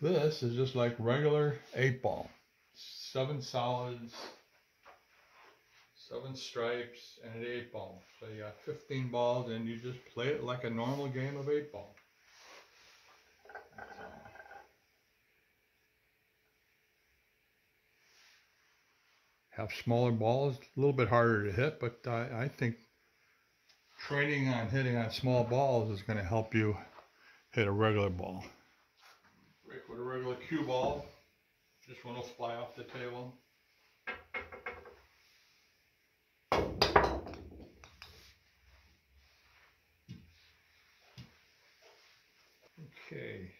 This is just like regular eight ball. Seven solids, seven stripes, and an eight ball. So you got 15 balls and you just play it like a normal game of eight ball. Have smaller balls, a little bit harder to hit, but I, I think training on hitting on small balls is going to help you hit a regular ball. Break with a regular cue ball. This one will fly off the table. Okay.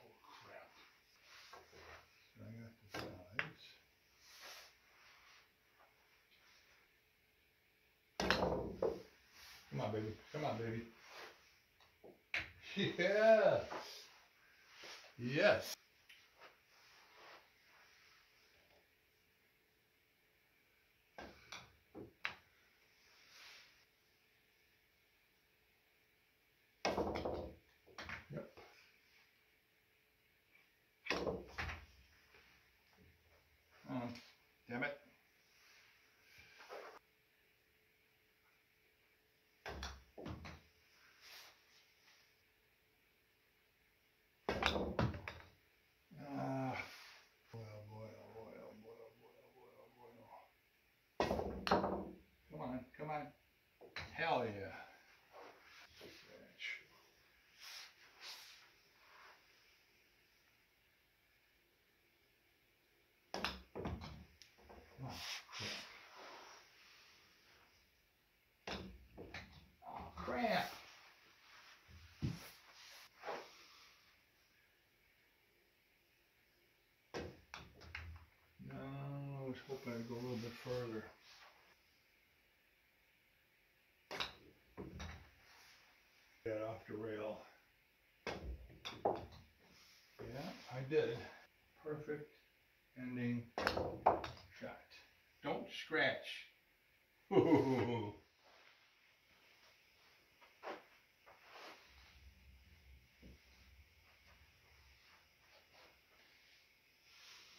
Oh crap. So I got the sides. Come on, baby. Come on, baby. Yes. Yes. Um, damn it. Was hoping go a little bit further. Get off the rail. Yeah, I did. Perfect ending shot. Don't scratch.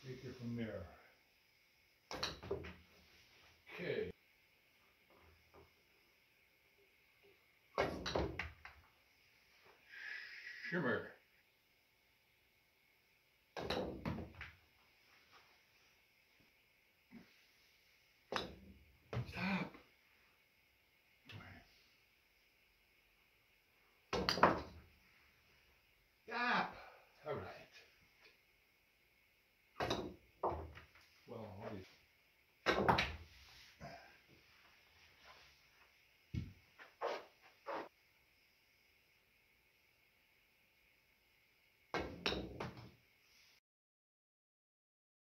Take it from there. Okay. Shimmer.